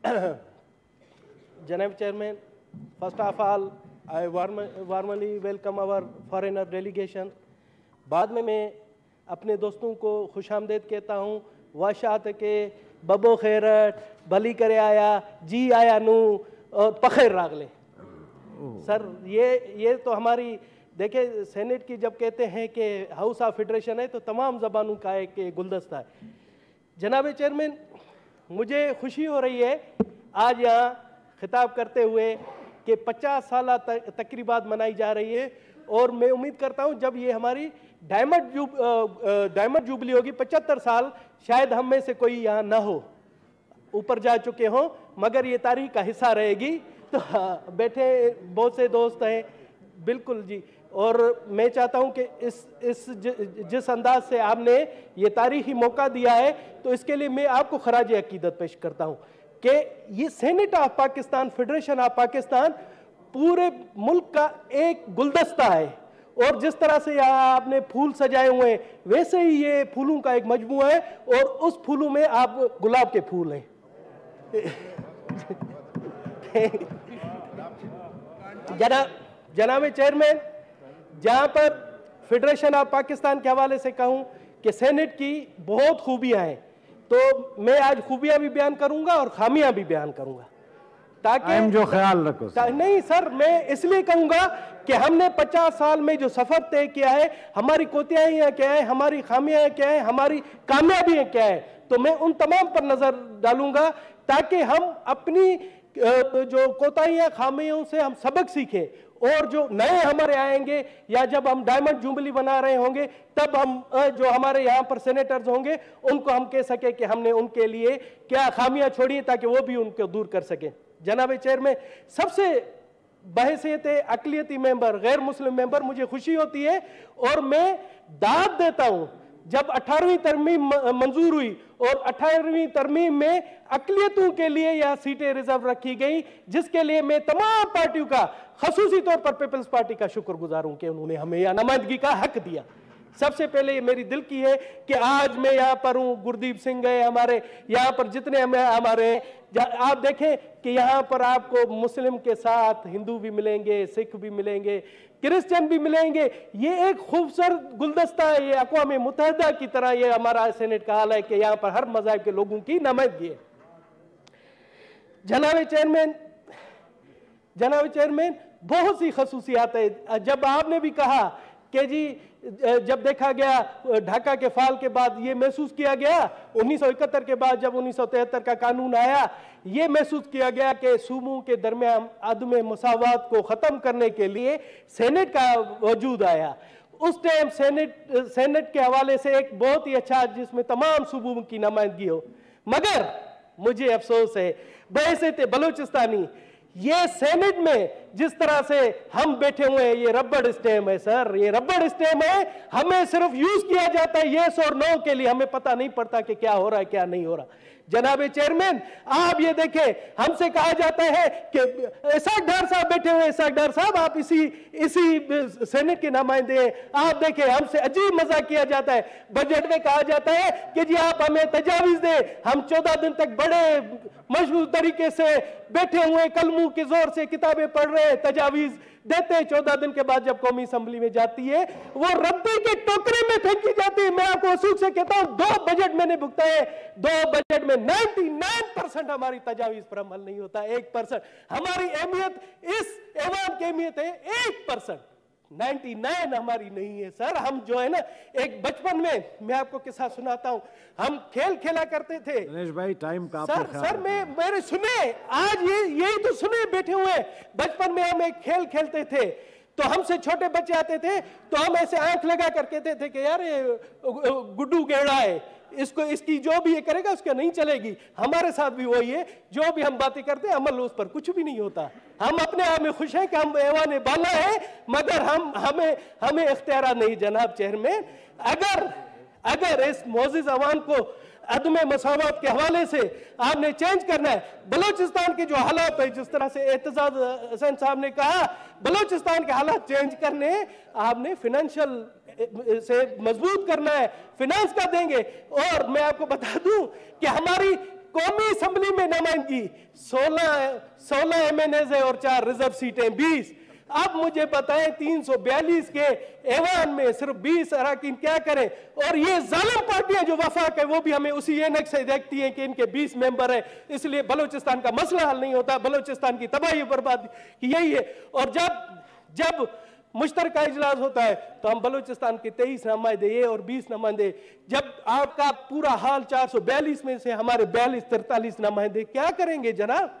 Janab Chairman, first of all, I warm, warmly welcome our foreigner delegation. बाद में मैं अपने दोस्तों को खुश आमदेद कहता हूँ वाशात के बबो खैरत भली करे आया जी आया नू और पखेर रागले सर ये ये तो हमारी देखे सेनेट की जब कहते हैं कि हाउस ऑफ़ फेडरेशन है तो तमाम जबानों का एक गुलदस्ता है। जनाब चेयरमैन मुझे खुशी हो रही है आज यहाँ खिताब करते हुए कि 50 साल तकरीबात मनाई जा रही है और मैं उम्मीद करता हूँ जब ये हमारी डायमंड जूब डायमंड जुबली होगी 75 साल शायद हम में से कोई यहाँ ना हो। ऊपर जा चुके हों मगर ये तारीख का हिस्सा रहेगी। तो हाँ, बैठे बहुत से दोस्त हैं। बिल्कुल जी और मैं चाहता हूँ कि इस इस ज, जिस अंदाज से आपने ये तारीखी मौका दिया है तो इसके लिए मैं आपको खराज अकीदत पेश करता हूँ कि ये senate of Pakistan federation of Pakistan पूरे मुल्क का एक गुलदस्ता है और जिस तरह से आपने फूल सजाए हुए हैं वैसे ही ये फूलों का एक मजमू है और उस फूलों में आप गुलाब के फूल हैं जना जनाब चेयरमैन जहाँ पर फेडरेशन ऑफ़ पाकिस्तान के हवाले से कहूँ कि सेनेट की बहुत खूबियाँ हैं। तो मैं आज खूबियाँ भी बयान करूँगा और खामियाँ भी बयान करूँगा। ताकि जो ख्याल रखो नहीं सर मैं इसलिए कहूँगा कि हमने 50 साल में जो सफ़र तय किया है हमारी कोतियाँ क्या है हमारी खामियाँ क्या है हमारी कामयाबियाँ क्या है तो मैं उन तमाम पर नज़र डालूँगा ताकि हम अपनी जो कोताहियाँ खामियों से हम सबक सीखें। और जो नए हमारे आएँगे, या जब हम डायमंड जुबली बना रहे होंगे, तब हम जो हमारे यहाँ पर सेनेटर्स होंगे, उनको हम कह सके कि हमने उनके लिए क्या खामियाँ छोड़ी ताकि वो भी उनको दूर कर सकें। जनाब चेयरमैन सबसे बहसीत अकलीती मेंबर गैर मुस्लिम मेंबर मुझे खुशी होती है, और मैं दाद देता हूँ जब अठारहवीं तरमीम मंजूर हुई और अठारहवीं तरमीम में अकलीतों के लिए यह सीटें रिज़र्व रखी गई, जिसके लिए मैं तमाम पार्टियों का, खसूसी तौर पर पीपल्स पार्टी का शुक्रगुजार हूँ कि उन्होंने हमें यह नुमाइंदगी का हक दिया। सबसे पहले ये मेरी दिल की है कि आज मैं यहाँ पर हूँ, गुरदीप सिंह है हमारे, यहाँ पर जितने हमें हमारे आप देखें कि यहाँ पर आपको मुस्लिम के साथ हिंदू भी मिलेंगे, सिख भी मिलेंगे, क्रिश्चियन भी मिलेंगे। ये एक खूबसूरत गुलदस्ता है, ये अकवा मुतहदा की तरह ये हमारा सेनेट का हाल है कि यहाँ पर हर मज़हब के लोगों की नुमाइंदगी है। जनाब चेयरमैन जनाब चेयरमैन, बहुत सी खसूसियात है। जब आपने भी कहा कि जी जब देखा गया ढाका के फाल के बाद ये महसूस किया गया 1971 के बाद जब 1973 का कानून आया, ये महसूस किया गया कि सूबों के दरमियान अदम मसावत को ख़त्म करने के लिए सेनेट का वजूद आया। उस टाइम सेनेट सेनेट के हवाले से एक बहुत ही अच्छा जिसमें तमाम सूबों की नुमाइंदगी हो। मगर, मुझे अफसोस है थे बलोचिस्तानी, ये सेनेट में जिस तरह से हम बैठे हुए हैं, ये रबड़ स्टेम है, सर, ये रबड़ स्टेम है, हमें सिर्फ़ यूज़ किया जाता है यस और नो के लिए, हमें पता नहीं पड़ता कि क्या हो रहा है, क्या नहीं हो रहा। जनाब चेयरमैन, आप ये देखें, हमसे कहा जाता है कि इसाक डार साहब बैठे हुए इसाक डार साहब, आप इसी इसी सेनेट के नुमाइंदे हैं। आप देखें, हमसे अजीब मज़ाक किया जाता है। बजट में कहा जाता है कि जी आप हमें तजावीज दें, हम चौदह दिन तक बड़े मज़बूत तरीके से बैठे हुए कलमू के ज़ोर से किताबें पढ़ रहे हैं तजावीज देते हैं। चौदह दिन के बाद जब कौमी असम्बली में जाती है, वो रद्दी के टोकरे में फेंकी जाती है। मैं आपको असूख से कहता हूँ, दो बजट मैंने भुगताए दो बजट में 99 परसेंट हमारी तजावीज पर अमल नहीं होता। एक परसेंट हमारी अहमियत, इस एवाम की अहमियत है, एक परसेंट 99 हमारी नहीं है सर। हम जो है ना एक बचपन में मैं आपको किस्सा सुनाता हूँ। हम खेल खेला करते थे। भाई टाइम का सर सर मैं मेरे सुने आज ये यही तो सुने बैठे हुए बचपन में हम एक खेल खेलते थे। तो हमसे छोटे बच्चे आते थे तो हम ऐसे आँख लगा कर कहते थे कि यार ये गुड्डू गेड़ा है। इसको, इसकी जो भी ये करेगा, उसके नहीं चलेगी। हमारे साथ भी वही है। जो भी हम बातें करते हैं, अमल उस पर कुछ भी नहीं होता। हम अपने आप में खुश हैं कि हम ऐवान बाला है, मगर हम, हमें हमें इख्तियार नहीं, जनाब चेहर में अगर अगर इस मोजिज अवान को अदम मसावत के हवाले से आपने चेंज करना है। बलोचिस्तान के जो हालात है, जिस तरह से एतजाज हसन साहब ने कहा, बलोचिस्तान के हालात चेंज करने आपने फिनेंशियल से मज़बूत करना है। फिनेंस का देंगे। और मैं आपको बता दूँ कि हमारी कौमी असम्बली में नुमाइंदगी सोलह सोलह एम एन एज है और चार रिज़र्व सीटें 20 अब मुझे बताएँ 342 के ऐवान में सिर्फ़ 20 अरकान क्या करें? और ये जालिम पार्टियाँ जो वफाक है, वो भी हमें उसी एनक से देखती हैं कि इनके 20 मेंबर हैं। इसलिए बलूचिस्तान का मसला हल नहीं होता, बलूचिस्तान की तबाही बर्बादी यही है। और जब जब मुश्तर इजलास होता है तो हम बलूचिस्तान के तेईस नुमाइंदे, ये और बीस नुमाइंदे, जब आपका पूरा हाल चार सौ बयालीस में से हमारे बयालीस, तिरतालीस नुमाइंदे क्या करेंगे जनाब?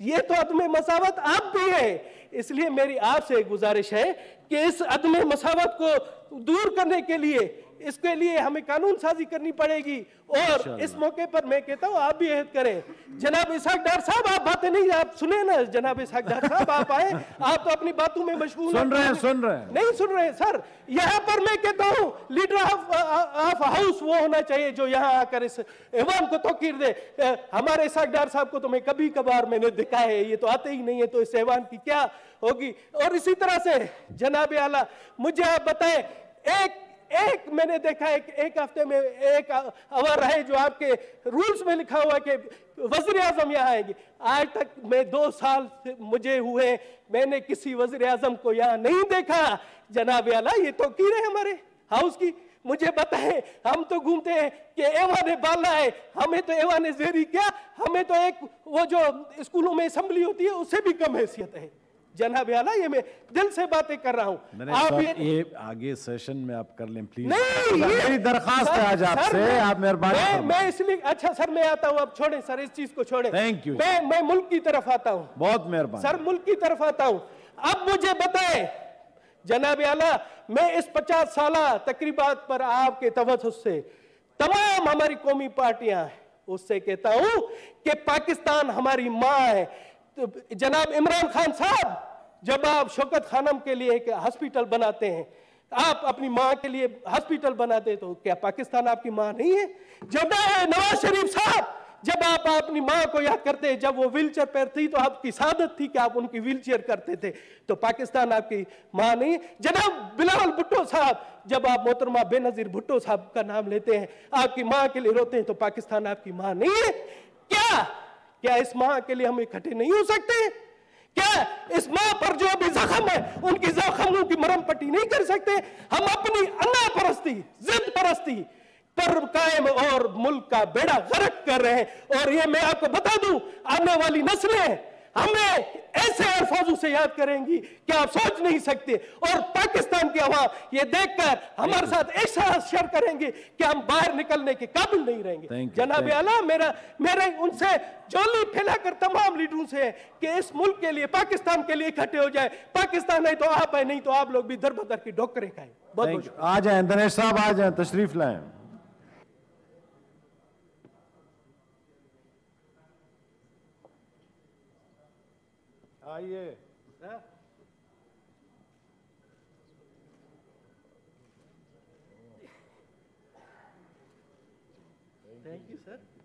ये तो अदम मसावत आप भी है। इसलिए मेरी आपसे गुजारिश है कि इस अदम मसावत को दूर करने के लिए इसके लिए हमें कानून साजी करनी पड़ेगी। और इस मौके पर मैं कहता हूँ आप भी अहद करें। जनाब इसहाक डार साहब आप बातें नहीं आप सुने ना जनाब इसहाक डार साहब आप आए आप तो अपनी बातों में मशगूल सुन रहे हैं सुन रहे हैं। नहीं सुन रहे हैं सर। यहाँ पर मैं कहता हूँ लीडर ऑफ़ हाउस वो होना चाहिए जो यहाँ आकर इस एवान को तोकीर दे। हमारे इसहाक डार साहब को तो मैं कभी कभार मैंने देखा है ये तो आते ही नहीं है तो इस एवान की क्या होगी? और इसी तरह से जनाब आला मुझे आप बताएँ एक एक मैंने देखा एक एक हफ़्ते में एक अवर है जो आपके रूल्स में लिखा हुआ कि वज़ीर आज़म यहाँ आएँगे। आज तक मैं दो साल मुझे हुए, मैंने किसी वज़ीर आज़म को यहाँ नहीं देखा। जनाब आला ये तो की रहे हमारे, हाउस की। मुझे बताएँ, हम तो घूमते हैं कि एवा ने बाला है, हमें तो एवा ने जेरी क्या? हमें तो एक वो जो स्कूलों में असम्बली होती है, उससे भी कम हैसियत है। जनाब आला ये मैं दिल से बातें कर रहा हूँ। आप ये, ये आगे सेशन में आप कर लें प्लीज़ नहीं मेरी दरखास्त है आज आपसे आप मेहरबानी मैं, मैं इसलिए अच्छा सर मैं आता हूँ अब छोड़े सर इस चीज़ को छोड़े। थैंक यू मैं मैं मुल्क की तरफ़ आता हूँ। बहुत मेहरबानी। सर मुल्क की तरफ़ आता हूँ। अब मुझे बताए जनाब आला मैं इस पचास साल तकरीबात पर आपके तवस से तमाम हमारी कौमी पार्टियाँ उससे कहता हूँ कि पाकिस्तान हमारी माँ है। तो जनाब इमरान खान साहब जब आप शौकत खानम के लिए एक हॉस्पिटल बनाते हैं, आप अपनी माँ के लिए हॉस्पिटल बनाते तो क्या पाकिस्तान आपकी माँ नहीं है? जब नवाज़ शरीफ साहब, जब आप अपनी माँ को याद करते हैं, जब वो व्हील चेयर पर थी तो आपकी सादत थी कि आप उनकी व्हील चेयर करते थे तो पाकिस्तान आपकी माँ नहीं जनाब बिलावल भुट्टो साहब, जब आप मोहतरमा बेनजीर भुट्टो साहब का नाम लेते हैं, आपकी माँ के लिए रोते हैं तो पाकिस्तान आपकी माँ नहीं है? क्या? क्या इस माँ के लिए हम इकट्ठे नहीं हो सकते? क्या इस माँ पर जो भी जख्म है, उनकी जख्मों की मरम पट्टी नहीं कर सकते? हम अपनी अन्ना परस्ती जिद परस्ती पर कायम और मुल्क का बेड़ा गर्क कर रहे हैं। और ये मैं आपको बता दूँ, आने वाली नस्लें हमें ऐसे अल्फाजों से याद करेंगी कि आप सोच नहीं सकते। और पाकिस्तान की आवाम ये देखकर हमारे साथ ऐसा शेयर करेंगे कि हम बाहर निकलने के काबिल नहीं रहेंगे। जनाब आला मेरा मेरे उनसे जोली फैलाकर तमाम लीडरों से कि इस मुल्क के लिए पाकिस्तान के लिए इकट्ठे हो जाए। पाकिस्तान है तो आप है नहीं तो आप लोग भी दर बदर की डोकरे खाए। बहुत आ जाए दिनेश साहब आ जाए तशरीफ़ लाए। आइए थैंक यू सर